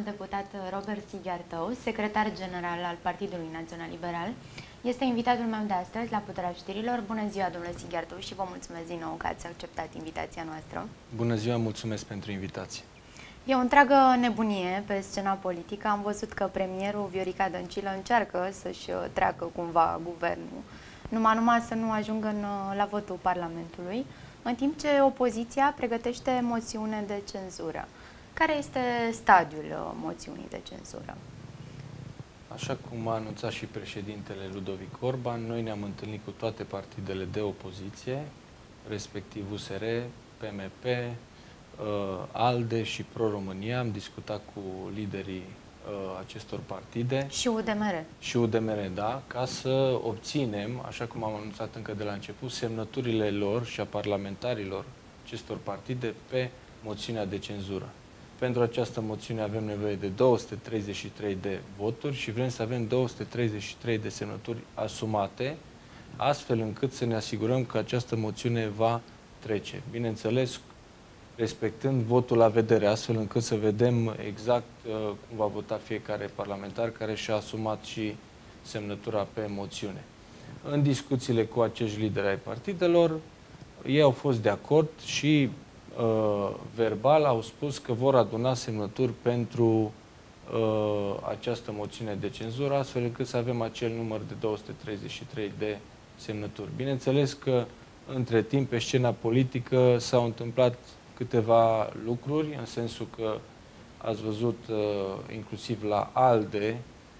domnul deputat Robert Sighiartău, secretar general al Partidului Național Liberal. Este invitatul meu de astăzi la Puterea Știrilor. Bună ziua, domnule Sighiartău, și vă mulțumesc din nou că ați acceptat invitația noastră. Bună ziua, mulțumesc pentru invitație. E o întreagă nebunie pe scena politică. Am văzut că premierul Viorica Dăncilă încearcă să-și treacă cumva guvernul, numai numai să nu ajungă în, la votul Parlamentului, în timp ce opoziția pregătește moțiune de cenzură. Care este stadiul uh, moțiunii de cenzură? Așa cum a anunțat și președintele Ludovic Orban, noi ne-am întâlnit cu toate partidele de opoziție, respectiv USR, PMP, uh, ALDE și Pro-România. Am discutat cu liderii uh, acestor partide. Și UDMR. Și UDMR, da, ca să obținem, așa cum am anunțat încă de la început, semnăturile lor și a parlamentarilor acestor partide pe moțiunea de cenzură. Pentru această moțiune avem nevoie de 233 de voturi și vrem să avem 233 de semnături asumate, astfel încât să ne asigurăm că această moțiune va trece. Bineînțeles, respectând votul la vedere, astfel încât să vedem exact uh, cum va vota fiecare parlamentar care și-a asumat și semnătura pe moțiune. În discuțiile cu acești lideri ai partidelor, ei au fost de acord și uh, verbal au spus că vor aduna semnături pentru uh, această moțiune de cenzură, astfel încât să avem acel număr de 233 de semnături. Bineînțeles că între timp pe scena politică s-au întâmplat câteva lucruri, în sensul că ați văzut uh, inclusiv la ALDE,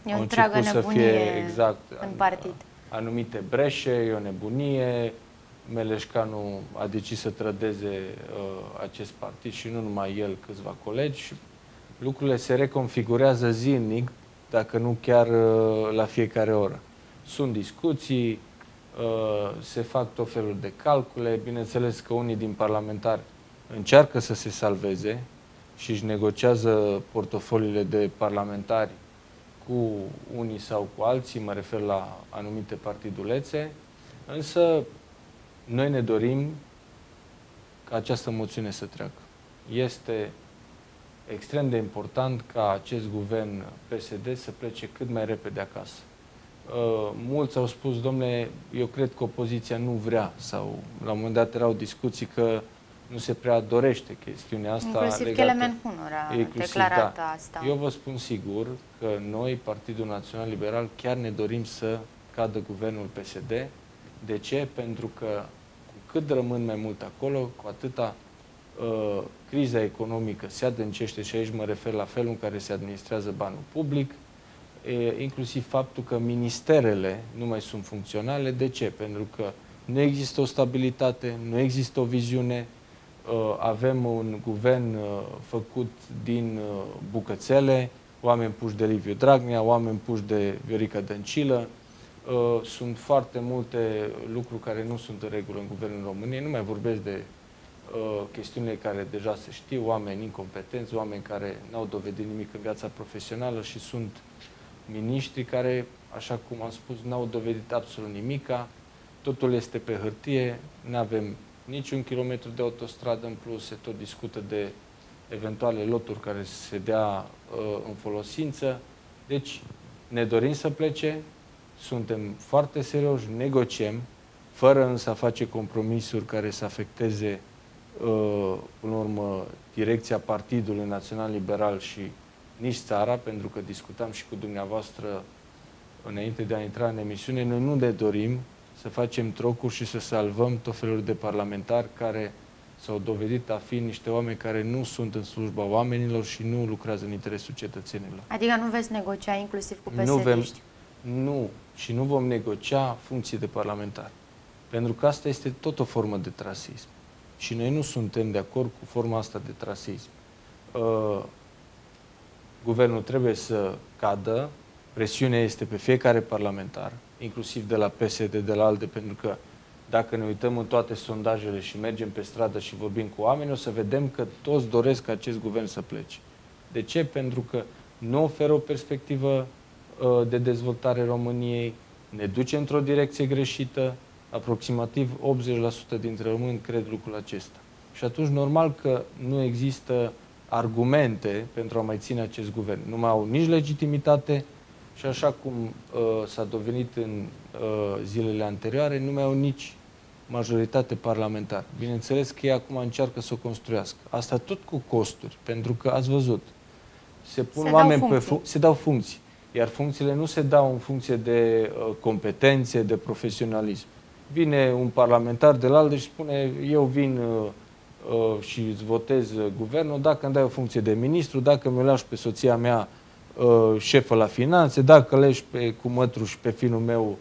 e au început să fie exact în partid. anumite breșe, e o nebunie, Meleșcanu a decis să trădeze uh, acest partid și nu numai el, câțiva colegi. Și lucrurile se reconfigurează zilnic, dacă nu chiar uh, la fiecare oră. Sunt discuții, uh, se fac tot felul de calcule. Bineînțeles că unii din parlamentari încearcă să se salveze și își negociază portofoliile de parlamentari cu unii sau cu alții, mă refer la anumite partidulețe, însă noi ne dorim ca această moțiune să treacă. Este extrem de important ca acest guvern PSD să plece cât mai repede acasă. Uh, mulți au spus, domnule, eu cred că opoziția nu vrea sau la un moment dat erau discuții că nu se prea dorește chestiunea asta. Inclusiv legată, Kelemen Hunor a declarat da. asta. Eu vă spun sigur că noi, Partidul Național Liberal, chiar ne dorim să cadă guvernul PSD. De ce? Pentru că cât rămân mai mult acolo, cu atâta uh, criza economică se adâncește și aici mă refer la felul în care se administrează banul public, e, inclusiv faptul că ministerele nu mai sunt funcționale. De ce? Pentru că nu există o stabilitate, nu există o viziune, uh, avem un guvern uh, făcut din uh, bucățele, oameni puși de Liviu Dragnea, oameni puși de Viorica Dăncilă, Uh, sunt foarte multe lucruri care nu sunt în regulă în Guvernul României. Nu mai vorbesc de uh, chestiunile care deja se știu, oameni incompetenți, oameni care n-au dovedit nimic în viața profesională și sunt miniștri care, așa cum am spus, n-au dovedit absolut nimica. Totul este pe hârtie, nu avem niciun kilometru de autostradă în plus, se tot discută de eventuale loturi care se dea uh, în folosință. Deci, ne dorim să plece, suntem foarte serioși, negociem, fără însă a face compromisuri care să afecteze, uh, în urmă, direcția Partidului Național Liberal și nici țara, pentru că discutam și cu dumneavoastră înainte de a intra în emisiune, noi nu ne dorim să facem trocuri și să salvăm tot felul de parlamentari care s-au dovedit a fi niște oameni care nu sunt în slujba oamenilor și nu lucrează în interesul cetățenilor. Adică nu veți negocia inclusiv cu psd Nu, nu și nu vom negocia funcții de parlamentar. Pentru că asta este tot o formă de trasism. Și noi nu suntem de acord cu forma asta de trasism. Uh, guvernul trebuie să cadă, presiunea este pe fiecare parlamentar, inclusiv de la PSD, de la ALDE, pentru că dacă ne uităm în toate sondajele și mergem pe stradă și vorbim cu oameni, o să vedem că toți doresc ca acest guvern să plece. De ce? Pentru că nu oferă o perspectivă Uh, de dezvoltare României, ne duce într-o direcție greșită, aproximativ 80% dintre români cred lucrul acesta. Și atunci normal că nu există argumente pentru a mai ține acest guvern. Nu mai au nici legitimitate și așa cum uh, s-a dovedit în uh, zilele anterioare, nu mai au nici majoritate parlamentară. Bineînțeles că ei acum încearcă să o construiască. Asta tot cu costuri, pentru că ați văzut, se pun Se oameni dau pe funcții. fu- se dau funcții. Iar funcțiile nu se dau în funcție de uh, competențe, de profesionalism. Vine un parlamentar de la altă și spune, eu vin uh, uh, și îți votez uh, guvernul dacă îmi dai o funcție de ministru, dacă mi-o lași pe soția mea uh, șefă la finanțe, dacă leși pe cumătru și pe finul meu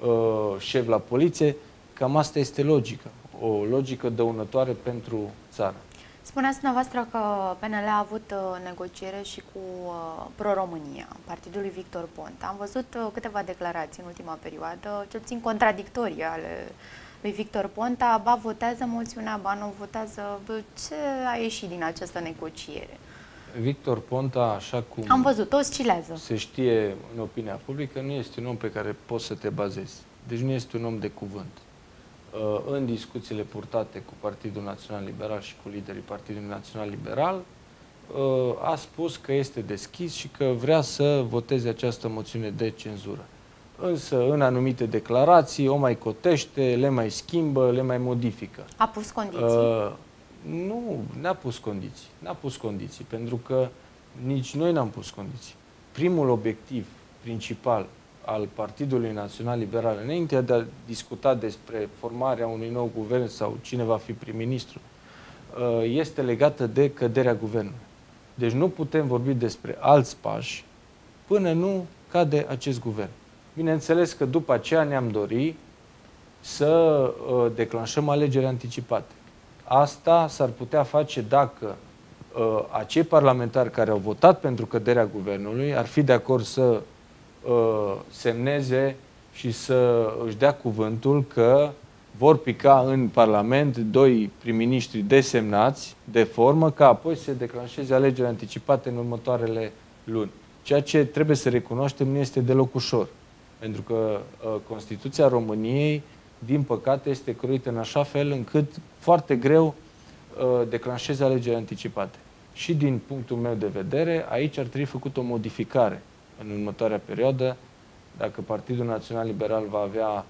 uh, șef la poliție, cam asta este logica. O logică dăunătoare pentru țară. Spuneați dumneavoastră că PNL a avut uh, negociere și cu uh, Pro-România, partidul lui Victor Ponta. Am văzut uh, câteva declarații în ultima perioadă, cel puțin contradictorii ale lui Victor Ponta. Ba votează moțiunea, ba nu votează. Bă, Ce a ieșit din această negociere? Victor Ponta, așa cum Am văzut, oscilează. se știe în opinia publică, nu este un om pe care poți să te bazezi. Deci nu este un om de cuvânt. Uh, În discuțiile purtate cu Partidul Național Liberal și cu liderii Partidului Național Liberal, uh, a spus că este deschis și că vrea să voteze această moțiune de cenzură. Însă, în anumite declarații, o mai cotește, le mai schimbă, le mai modifică. A pus condiții. Uh, nu, n-a pus condiții. N-a pus condiții, pentru că nici noi n-am pus condiții. Primul obiectiv principal al Partidului Național Liberal, înainte de a discuta despre formarea unui nou guvern sau cine va fi prim-ministru, uh, este legată de căderea guvernului. Deci nu putem vorbi despre alți pași până nu cade acest guvern. Bineînțeles că după aceea ne-am dorit să uh, declanșăm alegeri anticipate. Asta s-ar putea face dacă uh, acei parlamentari care au votat pentru căderea guvernului ar fi de acord să uh, semneze și să își dea cuvântul că vor pica în Parlament doi prim-ministri desemnați de formă ca apoi să se declanșeze alegeri anticipate în următoarele luni. Ceea ce trebuie să recunoaștem nu este deloc ușor. Pentru că uh, Constituția României, din păcate, este croită în așa fel încât foarte greu uh, declanșeze alegeri anticipate. Și din punctul meu de vedere, aici ar trebui făcut o modificare în următoarea perioadă, dacă Partidul Național Liberal va avea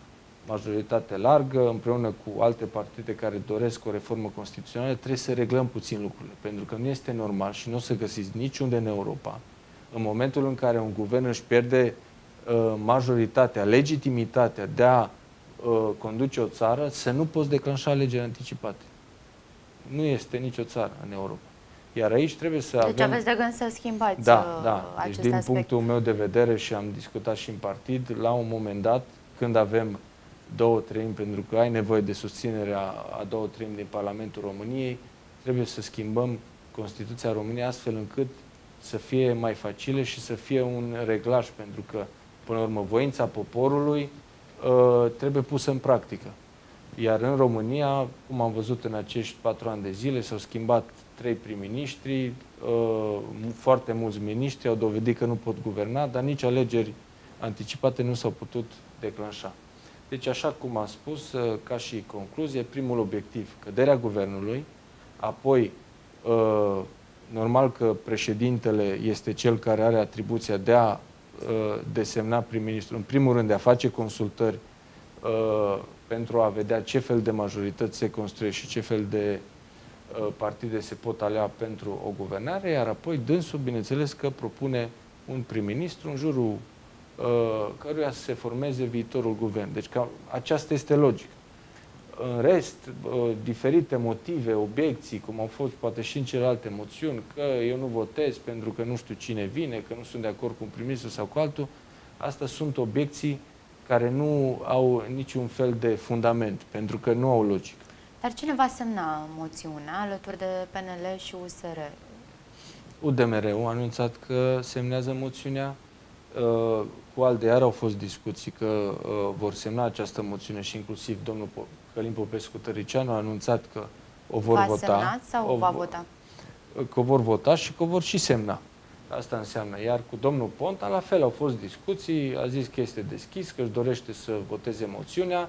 majoritate largă, împreună cu alte partide care doresc o reformă constituțională, trebuie să reglăm puțin lucrurile. Pentru că nu este normal și nu o să găsiți niciunde în Europa, în momentul în care un guvern își pierde uh, majoritatea, legitimitatea de a uh, conduce o țară, să nu poți declanșa alegeri anticipate. Nu este nicio țară în Europa. Iar aici trebuie să Deci avem... aveți de gând să schimbați Da, uh, da. Deci acest din aspect. punctul meu de vedere și am discutat și în partid, la un moment dat, când avem două treimi, pentru că ai nevoie de susținerea a două treimi din Parlamentul României, trebuie să schimbăm Constituția României astfel încât să fie mai facile și să fie un reglaj, pentru că, până la urmă, voința poporului uh, trebuie pusă în practică. Iar în România, cum am văzut în acești patru ani de zile, s-au schimbat trei prim-ministri, uh, foarte mulți miniștri au dovedit că nu pot guverna, dar nici alegeri anticipate nu s-au putut declanșa. Deci, așa cum am spus, uh, ca și concluzie, primul obiectiv, căderea guvernului, apoi, uh, normal că președintele este cel care are atribuția de a uh, desemna prim-ministru, în primul rând de a face consultări uh, pentru a vedea ce fel de majorități se construiește și ce fel de uh, partide se pot alea pentru o guvernare, iar apoi dânsul, bineînțeles că propune un prim-ministru în jurul uh, căruia să se formeze viitorul guvern. Deci ca, aceasta este logică. În rest, uh, diferite motive, obiecții, cum au fost poate și în celelalte moțiuni, că eu nu votez pentru că nu știu cine vine, că nu sunt de acord cu un prim-ministru sau cu altul, astea sunt obiecții care nu au niciun fel de fundament, pentru că nu au logică. Dar cine va semna moțiunea alături de PNL și USR? UDMR-ul a anunțat că semnează moțiunea. Uh, Cu alte iar au fost discuții că uh, vor semna această moțiune și inclusiv domnul Po- Călim Popescu Tăricianu a anunțat că o vor va vota. semna sau o va vo- vota? Că o vor vota și că o vor și semna. Asta înseamnă. Iar cu domnul Ponta, la fel, au fost discuții, a zis că este deschis, că își dorește să voteze moțiunea,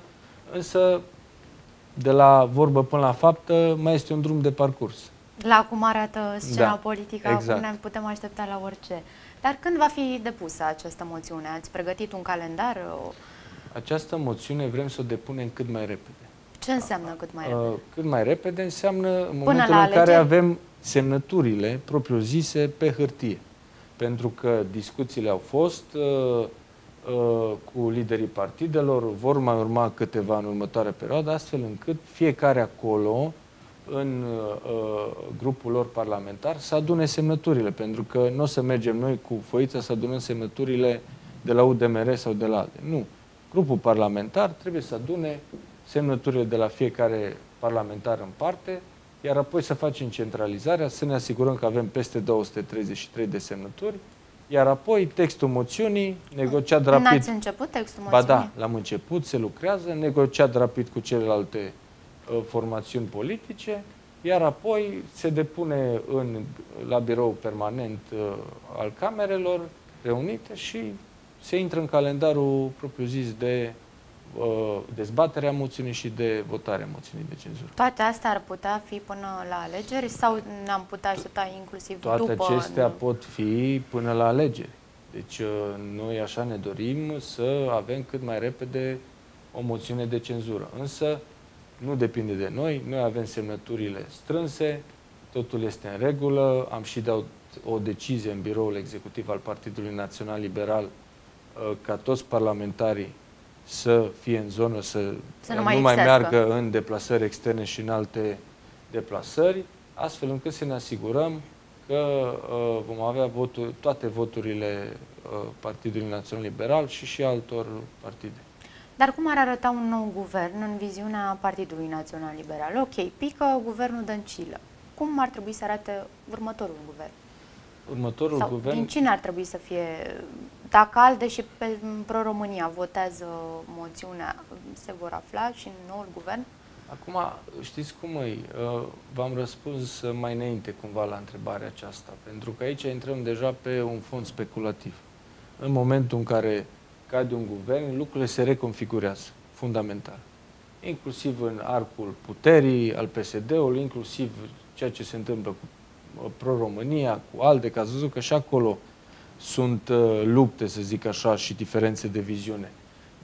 însă de la vorbă până la faptă mai este un drum de parcurs. La cum arată scena Da, politică, exact. acum ne putem aștepta la orice. Dar când va fi depusă această moțiune? Ați pregătit un calendar? O... Această moțiune vrem să o depunem cât mai repede. Ce înseamnă cât mai repede? Uh, cât mai repede înseamnă în Până momentul la în care alegeri? avem semnăturile propriu-zise pe hârtie. Pentru că discuțiile au fost uh, uh, cu liderii partidelor, vor mai urma câteva în următoarea perioadă, astfel încât fiecare acolo, în uh, grupul lor parlamentar, să adune semnăturile. Pentru că nu o să mergem noi cu foița să adunăm semnăturile de la UDMR sau de la alte. Nu. Grupul parlamentar trebuie să adune semnăturile de la fiecare parlamentar în parte, iar apoi să facem centralizarea, să ne asigurăm că avem peste 233 de semnături, iar apoi textul moțiunii, negociat rapid. N-ați început textul Ba moțiunii? da, l-am început, se lucrează, negociat rapid cu celelalte uh, formațiuni politice, iar apoi se depune în, la birou permanent uh, al camerelor reunite și se intră în calendarul propriu-zis de uh, dezbaterea moțiunii și de votarea moțiunii de cenzură. Toate astea ar putea fi până la alegeri sau ne-am putea aștepta inclusiv Toate după? acestea pot fi până la alegeri. Deci uh, noi așa ne dorim să avem cât mai repede o moțiune de cenzură. Însă nu depinde de noi, noi avem semnăturile strânse, totul este în regulă, am și dat o decizie în biroul executiv al Partidului Național Liberal uh, ca toți parlamentarii să fie în zonă, să, Să nu mai mai lipsească. meargă în deplasări externe și în alte deplasări, astfel încât să ne asigurăm că uh, vom avea voturi, toate voturile uh, Partidului Național Liberal și și altor partide. Dar cum ar arăta un nou guvern în viziunea Partidului Național Liberal? Ok, pică guvernul Dăncilă. Cum ar trebui să arate următorul guvern? Următorul Sau guvern din cine ar trebui să fie... Dacă ALDE și pe Pro-România votează moțiunea, se vor afla și în noul guvern? Acum, știți cum e? Uh, V-am răspuns mai înainte cumva la întrebarea aceasta, pentru că aici intrăm deja pe un fond speculativ. În momentul în care cade un guvern, lucrurile se reconfigurează, fundamental. Inclusiv în arcul puterii al PSD-ului, inclusiv ceea ce se întâmplă cu uh, Pro-România, cu ALDE, că ați văzut că și acolo sunt uh, lupte, să zic așa, și diferențe de viziune.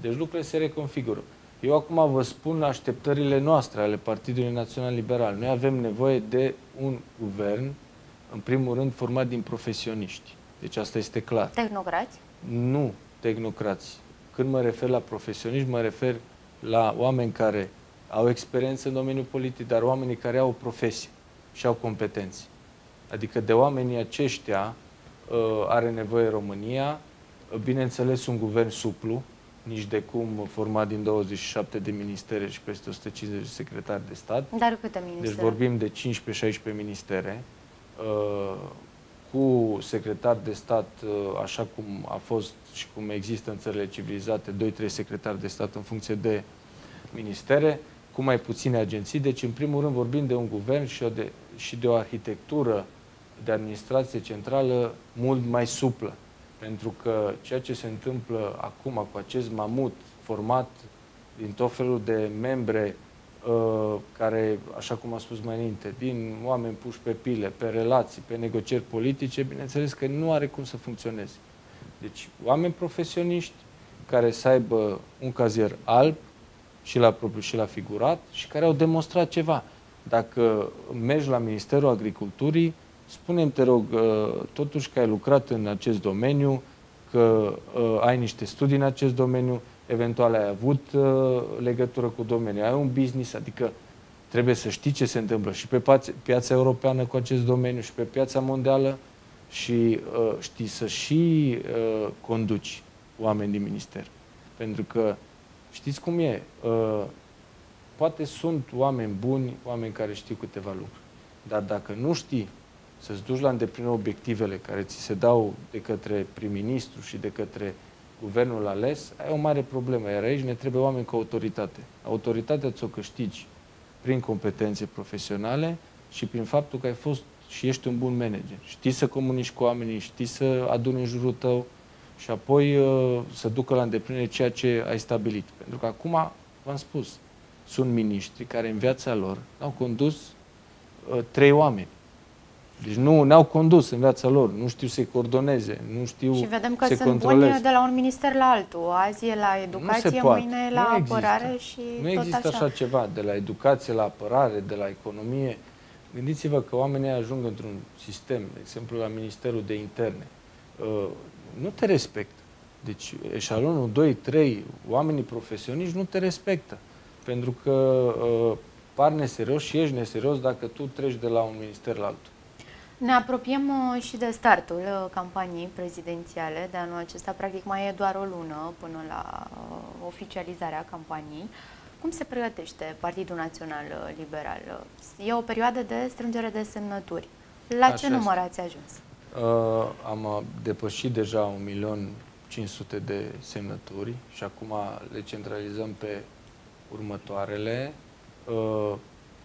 Deci lucrurile se reconfigură. Eu acum vă spun așteptările noastre ale Partidului Național Liberal. Noi avem nevoie de un guvern, în primul rând, format din profesioniști. Deci asta este clar. Tehnocrați? Nu tehnocrați. Când mă refer la profesioniști, mă refer la oameni care au experiență în domeniul politic, dar oamenii care au o profesie și au competențe. Adică de oamenii aceștia uh, are nevoie România, Uh, bineînțeles un guvern suplu, nici de cum format din 27 de ministere și peste 150 de secretari de stat. Dar câte ministere? Deci vorbim de 15-16 ministere, uh, cu secretar de stat, uh, așa cum a fost și cum există în țările civilizate, 2-3 secretari de stat în funcție de ministere, cu mai puține agenții. Deci, în primul rând, vorbim de un guvern și, o de, și de o arhitectură de administrație centrală mult mai suplă. Pentru că ceea ce se întâmplă acum cu acest mamut format din tot felul de membre uh, care, așa cum am spus mai înainte, din oameni puși pe pile, pe relații, pe negocieri politice, bineînțeles că nu are cum să funcționeze. Deci, oameni profesioniști care să aibă un cazier alb și la propriu și la figurat și care au demonstrat ceva. Dacă mergi la Ministerul Agriculturii, spune-mi, te rog, uh, totuși că ai lucrat în acest domeniu, că uh, ai niște studii în acest domeniu, eventual ai avut uh, legătură cu domeniul, ai un business, adică trebuie să știi ce se întâmplă și pe paț- piața europeană cu acest domeniu și pe piața mondială și uh, știi să și uh, conduci oameni din minister. Pentru că știți cum e, uh, poate sunt oameni buni, oameni care știu câteva lucruri, dar dacă nu știi să-ți duci la îndeplinire obiectivele care ți se dau de către prim-ministru și de către guvernul ales, ai o mare problemă. Iar aici ne trebuie oameni cu autoritate. Autoritatea ți-o câștigi prin competențe profesionale și prin faptul că ai fost și ești un bun manager. Știi să comunici cu oamenii, știi să aduni în jurul tău și apoi uh, să ducă la îndeplinire ceea ce ai stabilit. Pentru că acum, v-am spus, sunt miniștri care în viața lor au condus uh, trei oameni Deci nu ne-au condus în viața lor, nu știu să-i coordoneze, nu știu Și vedem că să sunt controleze. buni de la un minister la altul. Azi e la educație, poate. mâine e Nu la există. apărare și Nu tot există așa. așa ceva, de la educație la apărare, de la economie. Gândiți-vă că oamenii ajung într-un sistem, de exemplu la Ministerul de Interne. Uh, Nu te respectă. Deci eșalonul 2, 3, oamenii profesioniști nu te respectă. Pentru că uh, par neserios și ești neserios dacă tu treci de la un minister la altul. Ne apropiem uh, și de startul uh, campaniei prezidențiale. De anul acesta, practic, mai e doar o lună până la uh, oficializarea campaniei. Cum se pregătește Partidul Național uh, Liberal? Uh, E o perioadă de strângere de semnături. La Așa ce este. număr ați ajuns? Uh, am uh, depășit deja 1.500.000 de semnături și acum le centralizăm pe următoarele. Uh,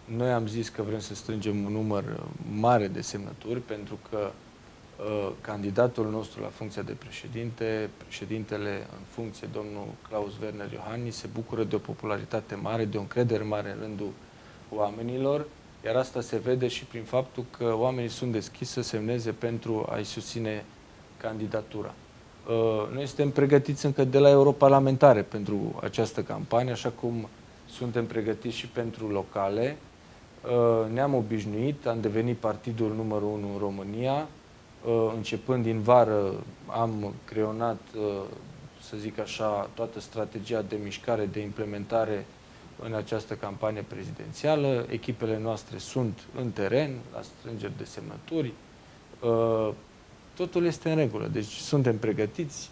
noi am zis că vrem să strângem un număr uh, mare de semnături pentru că uh, candidatul nostru la funcția de președinte, președintele în funcție, domnul Klaus Werner Iohannis, se bucură de o popularitate mare, de o încredere mare în rândul oamenilor, iar asta se vede și prin faptul că oamenii sunt deschiși să semneze pentru a-i susține candidatura. Uh, Noi suntem pregătiți încă de la europarlamentare pentru această campanie, așa cum suntem pregătiți și pentru locale. Uh, Ne-am obișnuit, am devenit partidul numărul unu în România. Uh, Începând din vară am creionat, uh, să zic așa, toată strategia de mișcare, de implementare în această campanie prezidențială. Echipele noastre sunt în teren, la strângeri de semnături. Uh, Totul este în regulă, deci suntem pregătiți.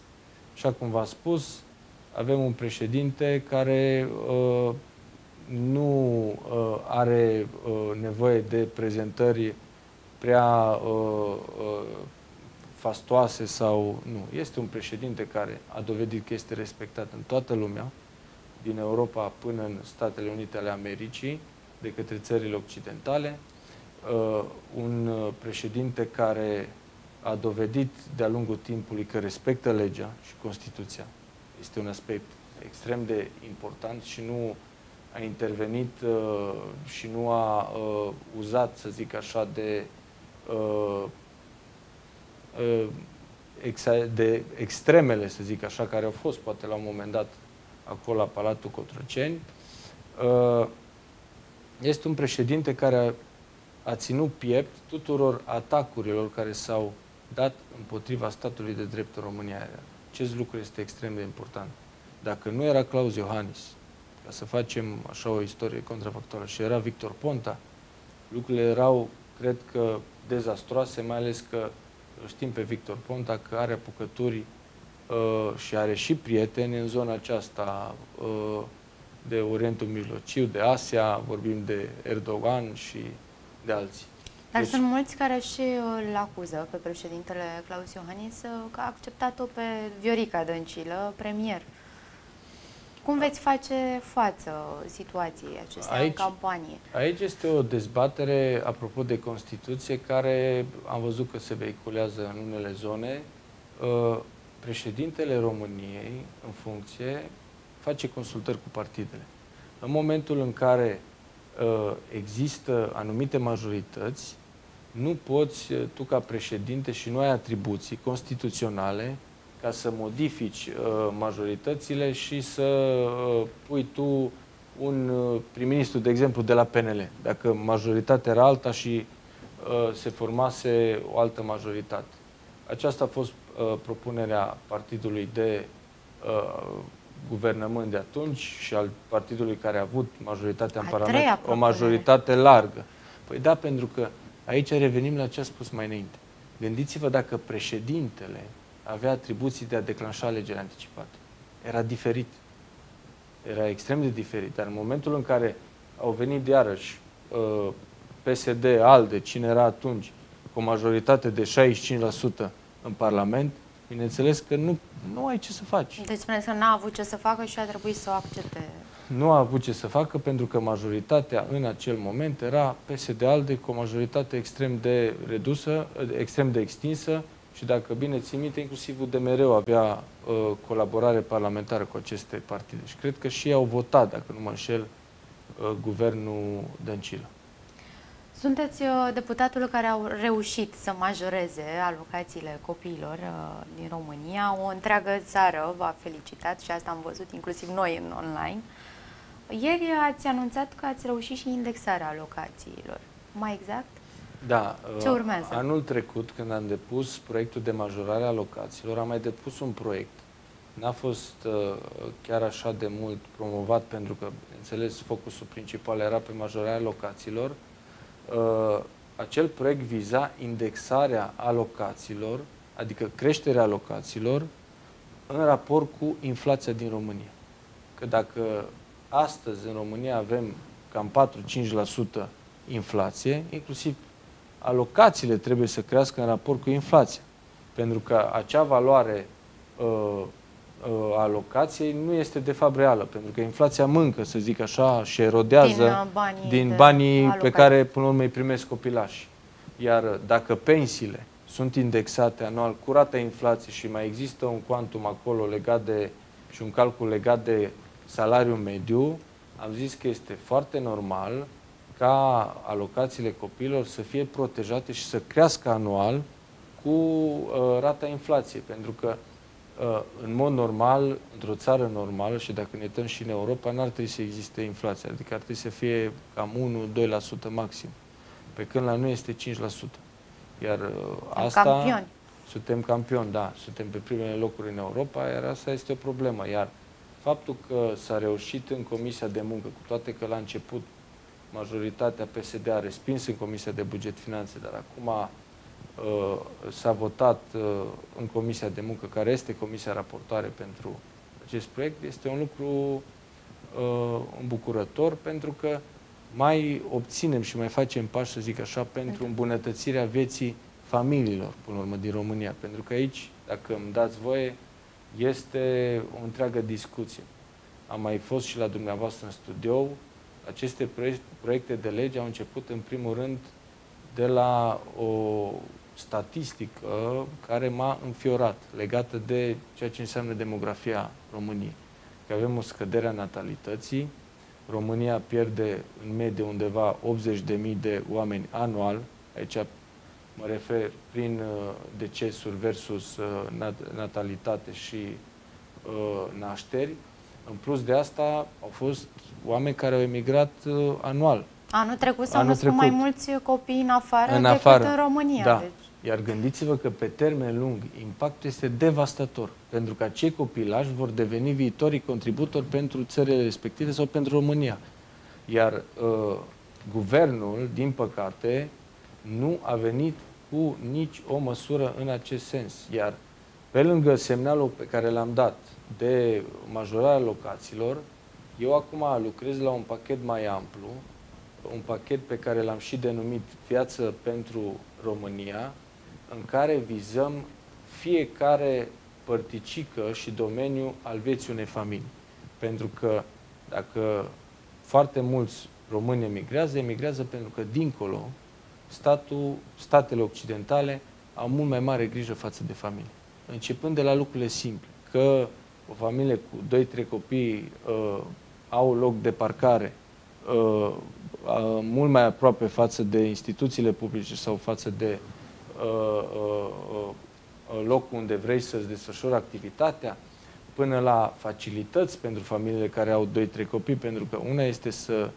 Așa cum v-am spus, avem un președinte care uh, nu uh, are uh, nevoie de prezentări prea uh, uh, fastoase sau nu. Este un președinte care a dovedit că este respectat în toată lumea, din Europa până în Statele Unite ale Americii, de către țările occidentale. Uh, un uh, președinte care a dovedit de-a lungul timpului că respectă legea și Constituția. Este un aspect extrem de important și nu a intervenit uh, și nu a uh, uzat, să zic așa, de, uh, uh, exa- de extremele, să zic așa, care au fost poate la un moment dat acolo la Palatul Cotroceni. Uh, este un președinte care a, a ținut piept tuturor atacurilor care s-au dat împotriva statului de drept în România. Acest lucru este extrem de important. Dacă nu era Claus Iohannis, ca să facem așa o istorie contrafactuală, și era Victor Ponta, lucrurile erau, cred că, dezastroase, mai ales că îl știm pe Victor Ponta că are apucături uh, și are și prieteni în zona aceasta uh, de Orientul Mijlociu, de Asia, vorbim de Erdogan și de alții. Dar Deci- sunt mulți care și uh, îl acuză pe președintele Claus Iohannis uh, că a acceptat-o pe Viorica Dăncilă, premier. Cum veți face față situației acestea Aici- în campanie? Aici este o dezbatere, apropo de Constituție, care am văzut că se vehiculează în unele zone. Uh, Președintele României, în funcție, face consultări cu partidele. În momentul în care uh, există anumite majorități, nu poți, uh, tu ca președinte, și nu ai atribuții constituționale ca să modifici uh, majoritățile și să uh, pui tu un uh, prim-ministru, de exemplu, de la PNL, dacă majoritatea era alta și uh, se formase o altă majoritate. Aceasta a fost uh, propunerea partidului de uh, guvernământ de atunci și al partidului care a avut majoritatea în A Parlament, treia o propunere. majoritate largă. Păi da, pentru că aici revenim la ce a spus mai înainte. Gândiți-vă dacă președintele avea atribuții de a declanșa alegerile anticipate. Era diferit. Era extrem de diferit. Dar în momentul în care au venit iarăși uh, PSD, ALDE, cine era atunci, cu o majoritate de 65% în Parlament, bineînțeles că nu, nu ai ce să faci. Deci spuneți că n-a avut ce să facă și a trebuit să o accepte. Nu a avut ce să facă pentru că majoritatea în acel moment era PSD-ALDE cu o majoritate extrem de redusă, extrem de extinsă și dacă bine ții minte, inclusiv UDMR avea uh, colaborare parlamentară cu aceste partide. Și cred că și ei au votat, dacă nu mă înșel, uh, guvernul Dăncilă. Sunteți uh, deputatul care au reușit să majoreze alocațiile copiilor uh, din România. O întreagă țară v-a felicitat și asta am văzut inclusiv noi în online. Ieri ați anunțat că ați reușit și indexarea alocațiilor. Mai exact? Da. Ce urmează? Anul trecut, când am depus proiectul de majorare a alocațiilor, am mai depus un proiect. N-a fost chiar așa de mult promovat, pentru că, înțeles, focusul principal era pe majorarea alocațiilor, uh, acel proiect viza indexarea alocațiilor, adică creșterea alocațiilor, în raport cu inflația din România. Că dacă astăzi în România avem cam 4-5% inflație, inclusiv alocațiile trebuie să crească în raport cu inflația. Pentru că acea valoare uh, uh, alocației nu este de fapt reală, pentru că inflația mâncă, să zic așa, și erodează din uh, banii, din banii pe care până la urmă îi primesc copilașii. Iar dacă pensiile sunt indexate anual cu rata inflației și mai există un quantum acolo legat de și un calcul legat de salariul mediu, am zis că este foarte normal ca alocațiile copiilor să fie protejate și să crească anual cu uh, rata inflației, pentru că Uh, în mod normal, într-o țară normală și dacă ne uităm și în Europa, n-ar trebui să existe inflație, adică ar trebui să fie cam 1-2% maxim, pe când la noi este 5%. Iar uh, asta... Campioni. Suntem campioni, da, suntem pe primele locuri în Europa, iar asta este o problemă. Iar faptul că s-a reușit în Comisia de Muncă, cu toate că la început majoritatea PSD a respins în Comisia de Buget Finanțe, dar acum Uh, s-a votat uh, în Comisia de Muncă, care este Comisia Raportoare pentru acest proiect, este un lucru uh, îmbucurător pentru că mai obținem și mai facem pași, să zic așa, pentru îmbunătățirea vieții familiilor, până la urmă, din România. Pentru că aici, dacă îmi dați voie, este o întreagă discuție. Am mai fost și la dumneavoastră în studio. Aceste proiecte de lege au început, în primul rând, de la o statistică care m-a înfiorat, legată de ceea ce înseamnă demografia României. Că avem o scădere a natalității, România pierde în medie undeva 80.000 de oameni anual, aici mă refer prin uh, decesuri versus uh, natalitate și uh, nașteri. În plus de asta au fost oameni care au emigrat anual. Anul trecut s-au născut mai mulți copii în afară în decât afară. în România. Da. Deci. Iar gândiți-vă că pe termen lung impactul este devastator, pentru că acei copilași vor deveni viitorii contributori pentru țările respective sau pentru România. Iar uh, guvernul, din păcate, nu a venit cu nici o măsură în acest sens. Iar pe lângă semnalul pe care l-am dat de majorarea locațiilor, eu acum lucrez la un pachet mai amplu, un pachet pe care l-am și denumit Viață pentru România, în care vizăm fiecare părticică și domeniu al vieții unei familii. Pentru că dacă foarte mulți români emigrează, emigrează pentru că dincolo statul, statele occidentale au mult mai mare grijă față de familie. Începând de la lucrurile simple, că o familie cu 2-3 copii uh, au loc de parcare uh, uh, mult mai aproape față de instituțiile publice sau față de Uh, uh, uh, locul unde vrei să-ți desfășori activitatea, până la facilități pentru familiile care au 2-3 copii, pentru că una este să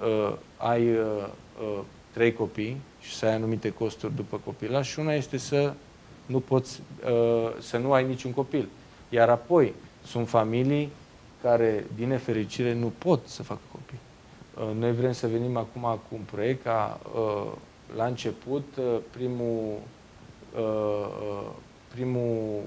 uh, ai uh, uh, 3 copii și să ai anumite costuri după copilaș și una este să nu poți, uh, să nu ai niciun copil. Iar apoi sunt familii care, din nefericire, nu pot să facă copii. Uh, noi vrem să venim acum cu un proiect ca uh, la început, uh, primul, uh, uh, primul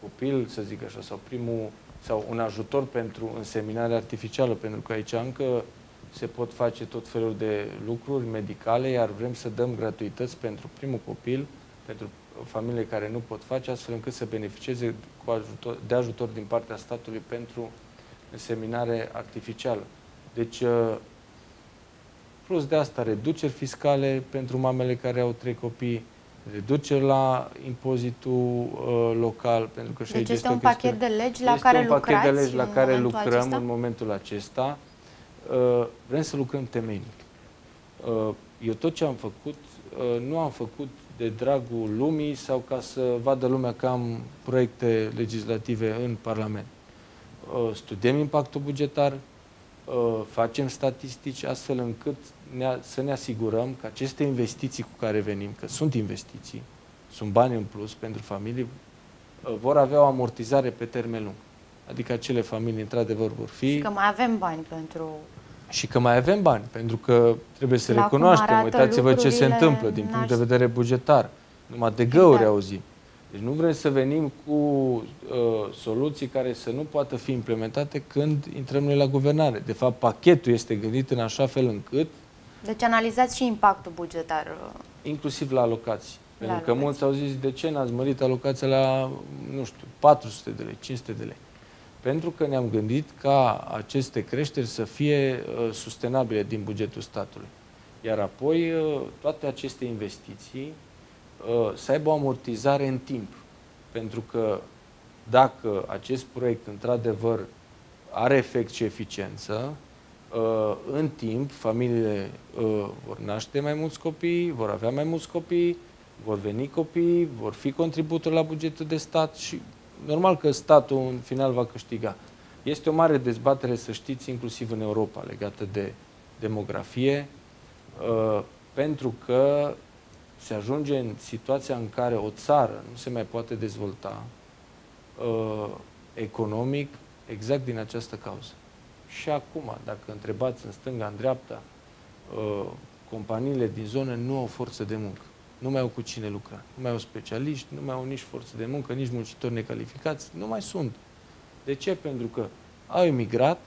copil, să zic așa, sau primul sau un ajutor pentru înseminare artificială, pentru că aici încă se pot face tot felul de lucruri medicale, iar vrem să dăm gratuități pentru primul copil, pentru familiile care nu pot face, astfel încât să beneficieze cu ajutor, de ajutor din partea statului pentru înseminare artificială. Deci, Plus de asta, reduceri fiscale pentru mamele care au trei copii, reduceri la impozitul uh, local, pentru că și deci este un pachet de legi la care lucrați un pachet de legi la care lucrăm acesta? în momentul acesta. Uh, vrem să lucrăm temeinic. Uh, eu tot ce am făcut, uh, nu am făcut de dragul lumii sau ca să vadă lumea că am proiecte legislative în Parlament. Uh, studiem impactul bugetar, facem statistici astfel încât ne, să ne asigurăm că aceste investiții cu care venim, că sunt investiții, sunt bani în plus pentru familii, vor avea o amortizare pe termen lung. Adică acele familii, într-adevăr, vor fi... Și că mai avem bani pentru și că mai avem bani, pentru că trebuie să La recunoaștem, uitați-vă ce se întâmplă din punct de vedere bugetar. Numai de găuri exact. auzim. Deci nu vrem să venim cu uh, soluții care să nu poată fi implementate când intrăm noi la guvernare. De fapt, pachetul este gândit în așa fel încât... Deci analizați și impactul bugetar. Uh, inclusiv la alocații. La pentru alocații. că mulți au zis, de ce n-ați mărit alocația la, nu știu, 400 de lei, 500 de lei? Pentru că ne-am gândit ca aceste creșteri să fie uh, sustenabile din bugetul statului. Iar apoi uh, toate aceste investiții uh, să aibă o amortizare în timp. Pentru că dacă acest proiect într-adevăr are efect și eficiență, în timp familiile vor naște mai mulți copii, vor avea mai mulți copii, vor veni copii, vor fi contributori la bugetul de stat și normal că statul în final va câștiga. Este o mare dezbatere, să știți, inclusiv în Europa, legată de demografie, uh, pentru că se ajunge în situația în care o țară nu se mai poate dezvolta uh, economic exact din această cauză. Și acum, dacă întrebați în stânga, în dreapta, uh, companiile din zonă nu au forță de muncă nu mai au cu cine lucra. Nu mai au specialiști, nu mai au nici forță de muncă, nici muncitori necalificați, nu mai sunt. De ce? Pentru că au emigrat,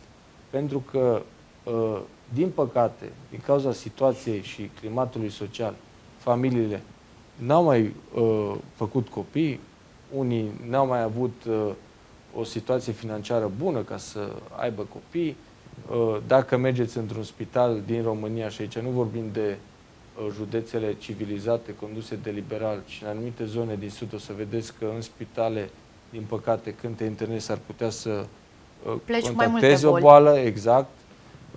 pentru că, uh, din păcate, din cauza situației și climatului social, familiile n-au mai uh, făcut copii, unii n-au mai avut uh, o situație financiară bună ca să aibă copii. Dacă mergeți într-un spital din România și aici nu vorbim de Uh, județele civilizate conduse de liberal și în anumite zone din sud o să vedeți că în spitale, din păcate, când te internezi s-ar putea să uh, Pleci contactezi o boală, exact,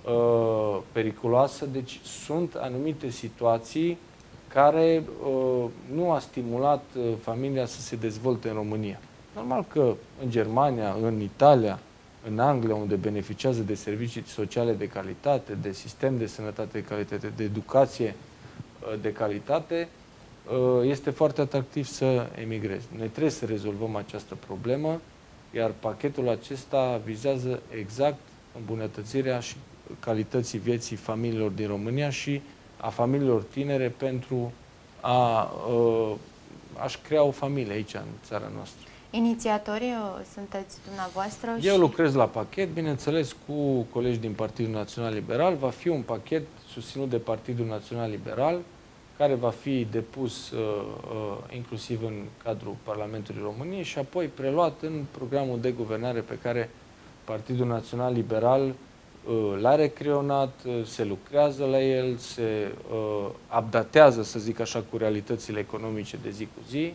uh, periculoasă. Deci sunt anumite situații care nu a stimulat familia să se dezvolte în România. Normal că în Germania, în Italia, în Anglia, unde beneficiază de servicii sociale de calitate, de sistem de sănătate de calitate, de educație, Uh, de calitate, uh, este foarte atractiv să emigrezi. Noi trebuie să rezolvăm această problemă, iar pachetul acesta vizează exact îmbunătățirea și calității vieții familiilor din România și a familiilor tinere pentru a, uh, a-și crea o familie aici, în țara noastră. Inițiatorii sunteți dumneavoastră? Eu și... lucrez la pachet, bineînțeles, cu colegi din Partidul Național Liberal. Va fi un pachet susținut de Partidul Național Liberal, care va fi depus uh, uh, inclusiv în cadrul Parlamentului României și apoi preluat în programul de guvernare pe care Partidul Național Liberal uh, l-a recreionat, uh, se lucrează la el, se uh, updatează, să zic așa, cu realitățile economice de zi cu zi,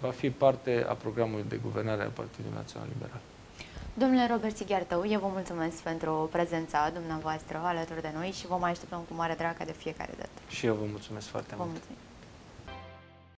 va fi parte a programului de guvernare al Partidului Național Liberal. Domnule Robert Sighiartău, eu vă mulțumesc pentru prezența dumneavoastră alături de noi și vă mai așteptăm cu mare dragă de fiecare dată. Și eu vă mulțumesc foarte vă mult. Mulțumim.